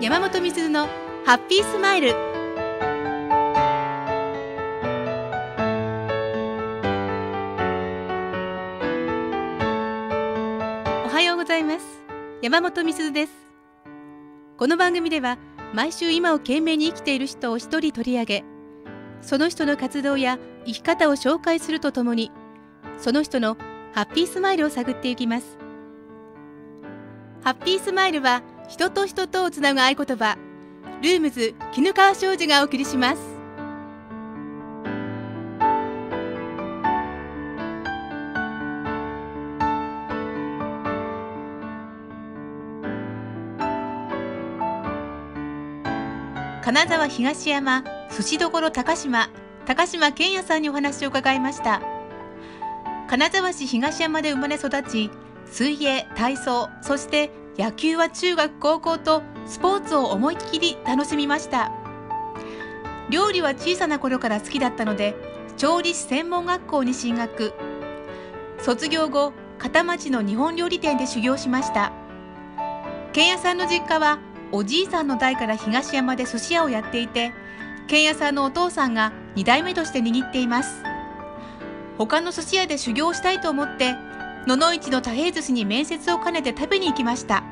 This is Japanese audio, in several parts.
山本美鈴のハッピースマイル。おはようございます。山本美鈴です。この番組では毎週今を懸命に生きている人を一人取り上げその人の活動や生き方を紹介するとともにその人のハッピースマイルを探っていきます。ハッピースマイルは人と人とをつなぐ合言葉。ルームズ絹川商事がお送りします。金沢東山寿司どころ高島高島健也さんにお話を伺いました。金沢市東山で生まれ育ち水泳体操そして野球は中学高校とスポーツを思いっきり楽しみました。料理は小さな頃から好きだったので調理師専門学校に進学。卒業後片町の日本料理店で修行しました。剣屋さんの実家はおじいさんの代から東山で寿司屋をやっていて剣屋さんのお父さんが2代目として握っています。他の寿司屋で修行したいと思って野々市の太平寿司に面接を兼ねて食べに行きました。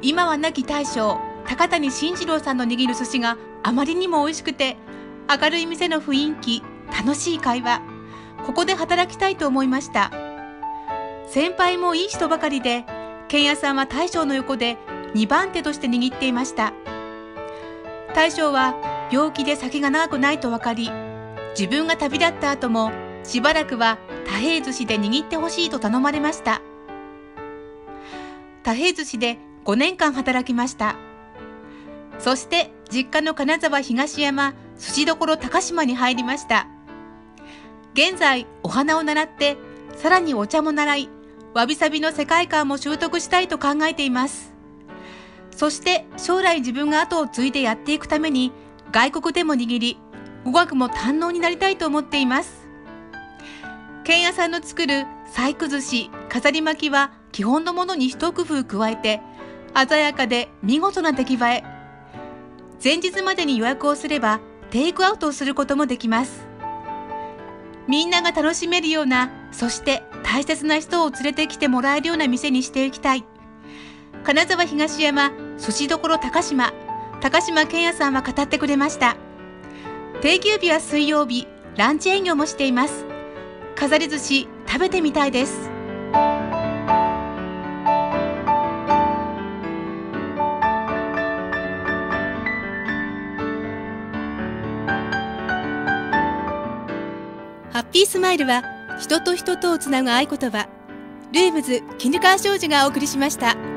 今は亡き大将高谷慎次郎さんの握る寿司があまりにも美味しくて明るい店の雰囲気楽しい会話ここで働きたいと思いました。先輩もいい人ばかりで剣屋さんは大将の横で2番手として握っていました。大将は病気で先が長くないと分かり自分が旅立った後もしばらくは太平寿司で握ってほしいと頼まれました。太平寿司で5年間働きました。そして実家の金沢東山寿司どころ高島に入りました。現在お花を習ってさらにお茶も習いわびさびの世界観も習得したいと考えています。そして将来自分が後を継いでやっていくために外国でも握り語学も堪能になりたいと思っています。剣屋さんの作る細工寿司飾り巻きは基本のものに一工夫加えて鮮やかで見事な出来栄え。前日までに予約をすればテイクアウトをすることもできます。みんなが楽しめるようなそして大切な人を連れてきてもらえるような店にしていきたい。金沢東山寿司どころ高島。高島健也さんは語ってくれました。定休日は水曜日ランチ営業もしています。飾り寿司食べてみたいですハッピースマイルは人と人とをつなぐ合言葉ルームズ絹川商事がお送りしました。